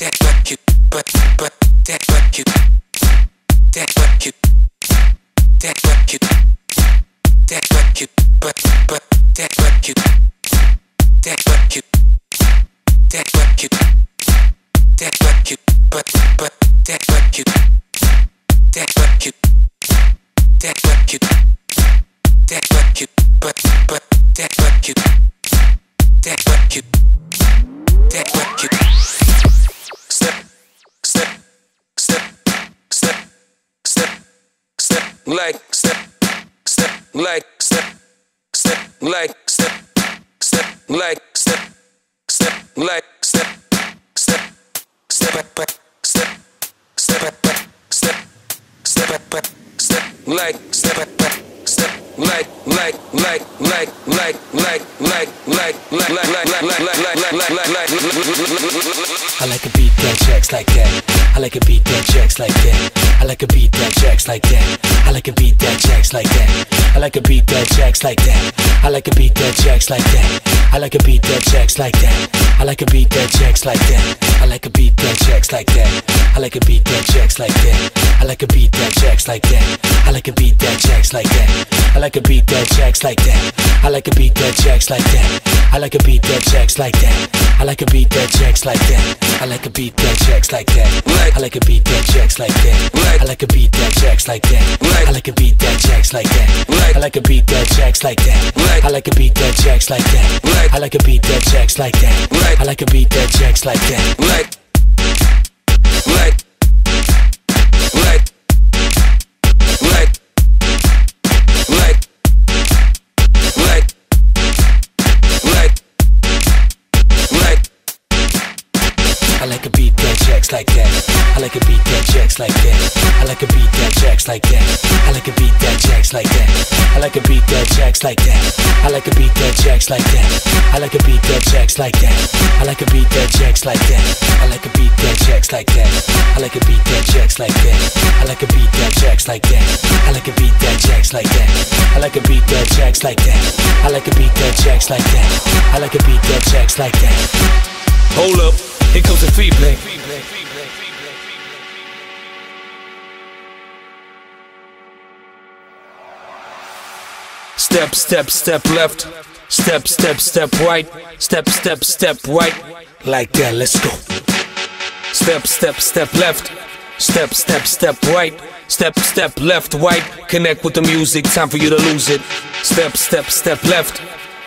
that butt you, like step, step, like step, step, like step, step, like step, step, like step, step, step, back, step, step, back, step, step, back, step, like step, back, step, like, like, like, like, like, like, like, like, like, like, like, like, like, like, like, like, like. Like like. I like a beat that jacks like that. I like a beat that jacks like that. I like a beat that jacks like that. I like a beat that jacks like that. I like a beat that jacks like that. I like a beat that jacks like that. I like a beat that jacks like that. I like a beat that jacks like that. I like a beat that jacks like that. I like a beat that jacks like that. I like a beat that jacks like that. I like a beat that jacks like that. I like a beat that jacks like that. I like a beat that jacks like that. I like a beat that jacks like that. I like a beat that jacks like that. I like a beat that jacks like that. I like a beat that jacks like that. I like a beat that jacks like that. I like a beat that jacks like that. I like a beat that jacks like that. I like a beat that jacks like that. I like a beat that jacks like that. I like a beat that jacks like that like jacks like that. I like a beat that jacks like that. I like a beat that jacks like that. I like a beat that jacks like that. I like a beat that jacks like that. I like a beat that jacks like that. I like a beat that jacks like that. I like a beat that jacks like that. I like a beat that jacks like that. I like a beat that jacks like that. I like a beat that jacks like that. I like a beat that jacks like that. I like a beat that jacks like that. I like a beat that jacks like that. Hold up, here comes the feedback. Step, step, step left. Step, step, step right. Step, step, step right. Like that, let's go. Step, step, step left. Step, step, step right. Step, step left, right. Connect with the music, time for you to lose it. Step, step, step left.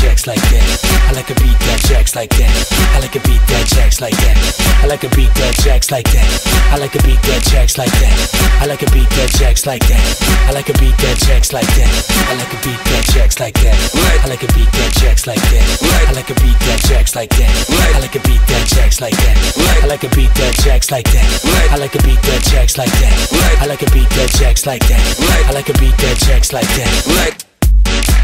jacks like that. I like a beat that jacks like that. I like a beat that jacks like that. I like a beat that jacks like that. I like a beat that jacks like that. I like a beat that jacks like that. I like a beat that jacks like that. I like a beat that jacks like that. I like a beat that jacks like that. I like a beat that jacks like that. I like a beat that jacks like that. I like a beat that jacks like that. I like a beat that jacks like that. I like a beat that jacks like that. I like a beat that jacks like that.